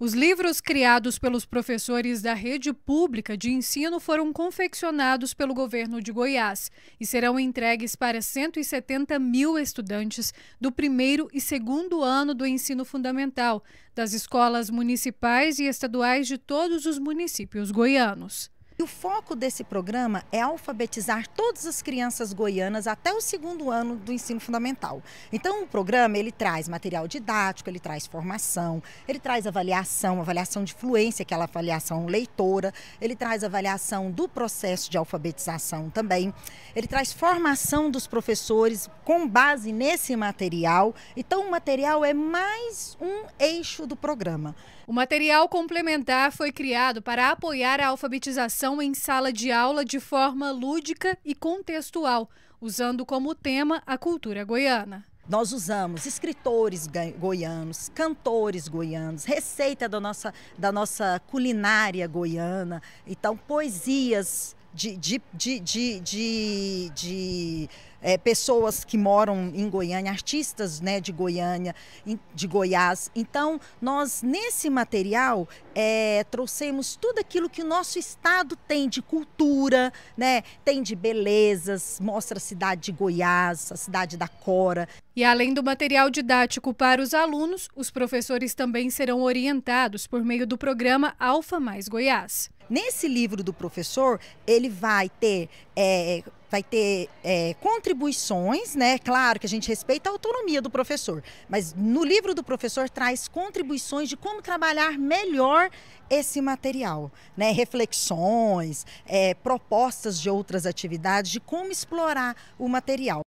Os livros criados pelos professores da rede pública de ensino foram confeccionados pelo governo de Goiás e serão entregues para 170 mil estudantes do primeiro e segundo ano do ensino fundamental, das escolas municipais e estaduais de todos os municípios goianos. E o foco desse programa é alfabetizar todas as crianças goianas até o segundo ano do ensino fundamental. Então, o programa ele traz material didático, ele traz formação, ele traz avaliação, avaliação de fluência, aquela avaliação leitora, ele traz avaliação do processo de alfabetização também, ele traz formação dos professores com base nesse material. Então, o material é mais um eixo do programa. O material complementar foi criado para apoiar a alfabetização em sala de aula de forma lúdica e contextual, usando como tema a cultura goiana. Nós usamos escritores goianos, cantores goianos, receita da nossa, da nossa culinária goiana, então poesias de, de, de, de é, pessoas que moram em Goiânia, artistas né, de Goiânia, de Goiás. Então, nós nesse material é, trouxemos tudo aquilo que o nosso estado tem de cultura, né, tem de belezas, mostra a cidade de Goiás, a cidade da Cora. E além do material didático para os alunos, os professores também serão orientados por meio do programa Alfa Mais Goiás. Nesse livro do professor, ele vai ter é, vai ter é, contribuições, né? Claro que a gente respeita a autonomia do professor, mas no livro do professor traz contribuições de como trabalhar melhor esse material, né? Reflexões, é, propostas de outras atividades, de como explorar o material.